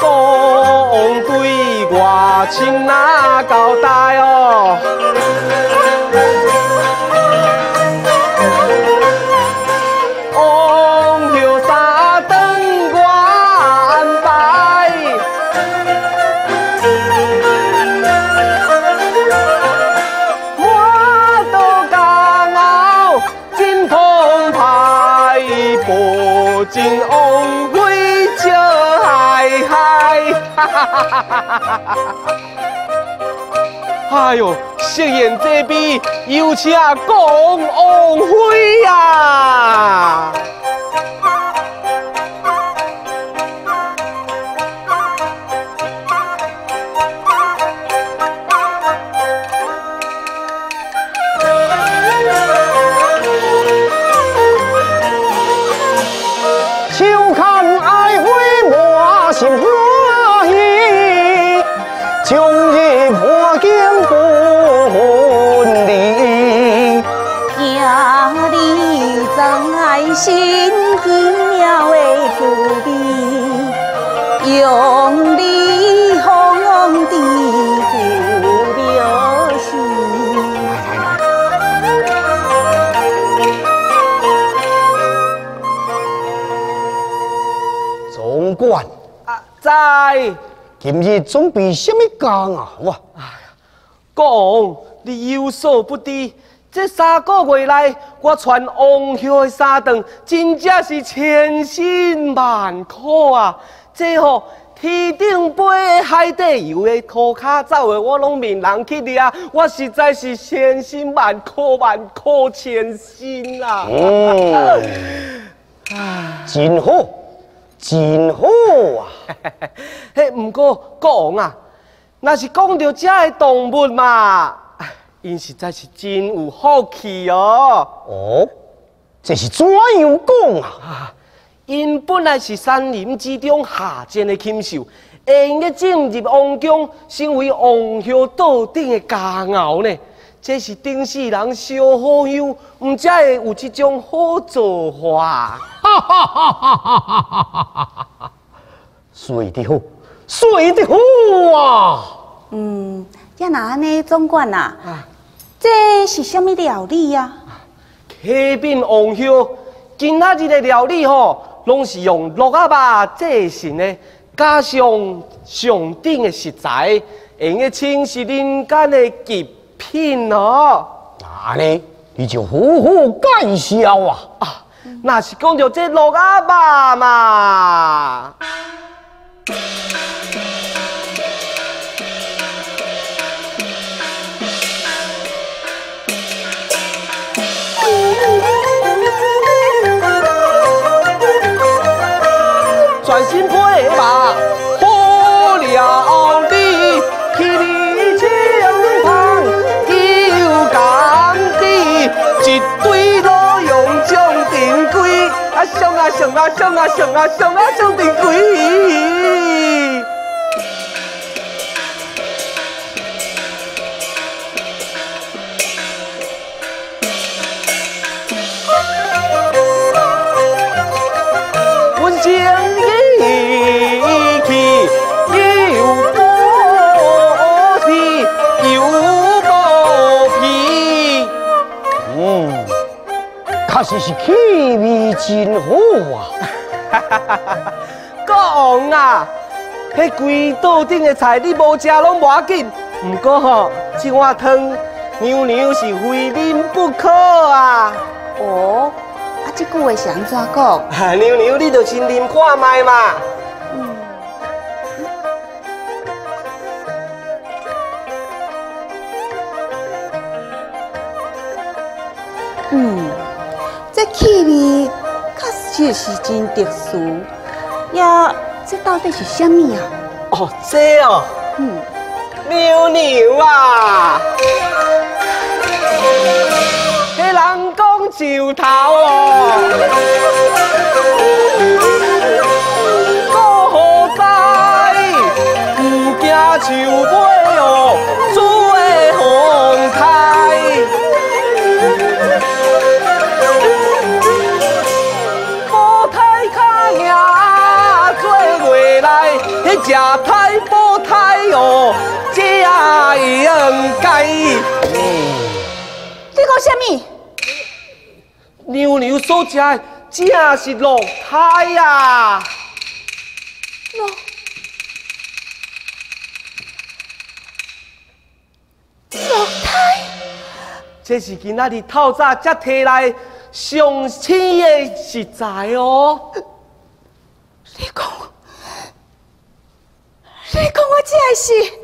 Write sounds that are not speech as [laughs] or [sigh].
讲对我亲那交代？[laughs] 哎呦，食言这边有请龚王妃呀！终日破镜分离。家里在心奇妙的滋味，用力红的不留心。总管，啊，在今日准备什么工啊？哇，公，你有所不知，这三个月来，我传王后的三顿，真正是千辛万苦啊！这吼、天顶飞的、海底游的、涂骹走的，我拢面人去掠，我实在是千辛万苦、万苦千辛啊！嗯，真好，真好啊！[laughs] 嘿，不过国王啊，若是讲到这的动物嘛，哎 [laughs] 因实在是真有福气哦。哦，这是怎样讲啊？因本来是山林之中下贱的禽兽，会用进入王宫，成为王后桌顶的佳肴呢。这是顶世人烧好香，唔才会有这种好做法。睡得好，水得好啊！嗯，呀那安尼总管啊，这是什么料理呀、启禀王后，今仔日的料理吼，拢是用鹿仔肉制成的，加上上等的食材，会用清是人间的极品哦。那呢，你就好好介绍啊！啊，那是讲着这鹿仔肉嘛。专心配吧，上啊上啊上啊上啊上啊上实是气味真好啊！国王啊，迄规桌顶的菜你无食拢无要紧，不过吼，这碗汤娘娘是非啉不可啊！哦，啊，这句话是安怎讲？[laughs] 啊娘娘你就先啉看卖嘛。嗯，这气味确实是真特殊。呀，这到底是什么啊？哦，这哦，嗯，牛牛啊！迄人讲石头哦，家太保太哦，家应该。你讲什么？牛牛所食的正是鹿胎呀！鹿鹿胎？这是今仔日透早才摕来上新的食材哦。你讲，谢谢